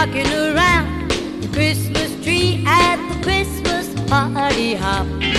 rocking around the Christmas tree at the Christmas party hop.